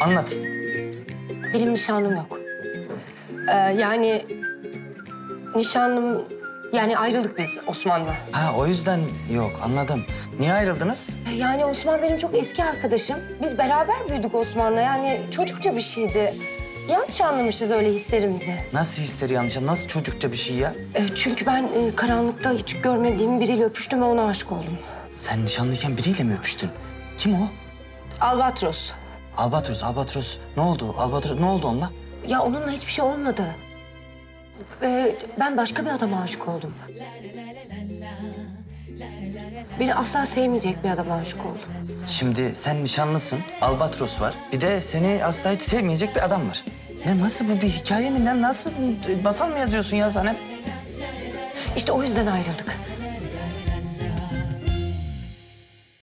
Anlat. Benim nişanlım yok. Ee, yani nişanlım yani ayrıldık biz Osman'la. Ha o yüzden yok anladım. Niye ayrıldınız? Yani Osman benim çok eski arkadaşım. Biz beraber büyüdük Osman'la. Yani çocukça bir şeydi. Yanlış anlamışız öyle hislerimizi. Nasıl histeri yanlış? Nasıl çocukça bir şey ya? Ee, çünkü ben e, karanlıkta hiç görmediğim biriyle öpüştüm ve ona aşık oldum. Sen nişanlıyken biriyle mi öpüştün? Kim o? Albatros. Albatros, Albatros. Ne oldu? Albatros ne oldu onunla? Ya onunla hiçbir şey olmadı. Ee, ben başka bir adama aşık oldum. Beni asla sevmeyecek bir adama aşık oldum. Şimdi sen nişanlısın, Albatros var. Bir de seni asla hiç sevmeyecek bir adam var. Ne nasıl bu bir hikaye mi? Ne nasıl masal mı yazıyorsun ya sen hep? İşte o yüzden ayrıldık.